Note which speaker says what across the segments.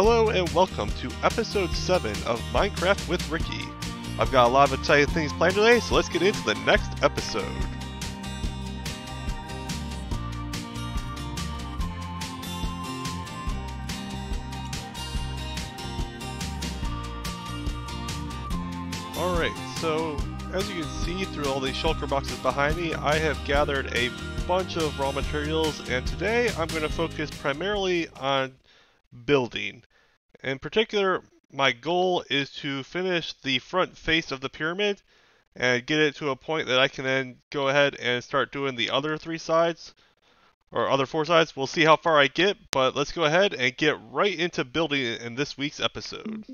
Speaker 1: Hello and welcome to episode 7 of Minecraft with Ricky. I've got a lot of exciting things planned today, so let's get into the next episode. Alright, so as you can see through all these shulker boxes behind me, I have gathered a bunch of raw materials and today I'm going to focus primarily on building. In particular, my goal is to finish the front face of the pyramid and get it to a point that I can then go ahead and start doing the other three sides or other four sides. We'll see how far I get, but let's go ahead and get right into building in this week's episode.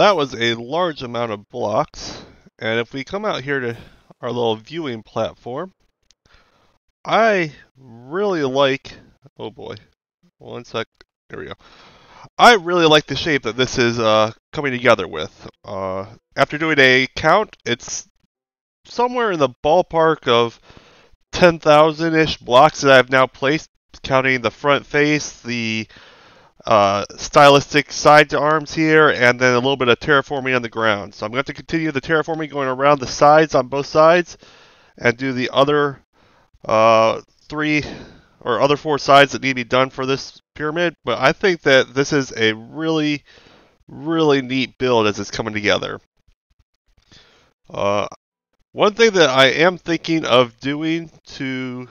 Speaker 1: That was a large amount of blocks. And if we come out here to our little viewing platform, I really like, oh boy, one sec, there we go. I really like the shape that this is uh, coming together with. Uh, after doing a count, it's somewhere in the ballpark of 10,000-ish blocks that I've now placed, counting the front face, the uh, stylistic side to arms here, and then a little bit of terraforming on the ground. So I'm going to continue the terraforming going around the sides on both sides, and do the other uh, three or other four sides that need to be done for this pyramid. But I think that this is a really, really neat build as it's coming together. Uh, one thing that I am thinking of doing to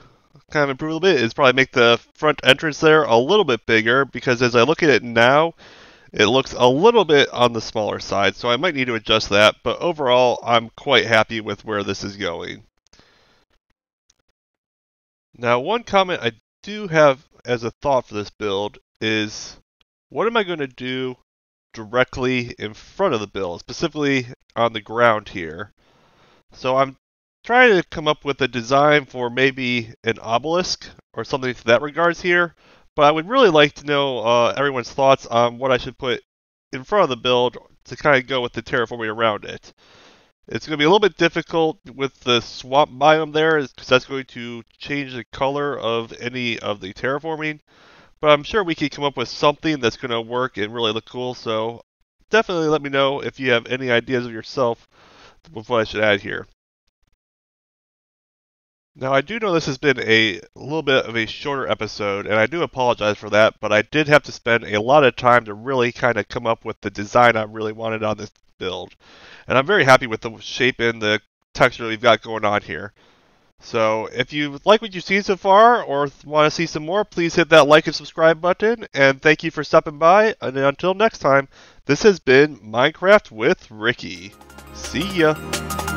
Speaker 1: kind of improve a little bit is probably make the front entrance there a little bit bigger because as I look at it now, it looks a little bit on the smaller side, so I might need to adjust that, but overall, I'm quite happy with where this is going. Now, one comment I do have as a thought for this build is, what am I going to do directly in front of the build, specifically on the ground here? So I'm trying to come up with a design for maybe an obelisk or something to that regards here, but I would really like to know uh, everyone's thoughts on what I should put in front of the build to kind of go with the terraforming around it. It's going to be a little bit difficult with the swamp biome there because that's going to change the color of any of the terraforming. but I'm sure we could come up with something that's going to work and really look cool. So definitely let me know if you have any ideas of yourself with what I should add here. Now, I do know this has been a little bit of a shorter episode, and I do apologize for that, but I did have to spend a lot of time to really kind of come up with the design I really wanted on this build. And I'm very happy with the shape and the texture we've got going on here. So if you like what you've seen so far or want to see some more, please hit that like and subscribe button. And thank you for stopping by. And until next time, this has been Minecraft with Ricky. See ya.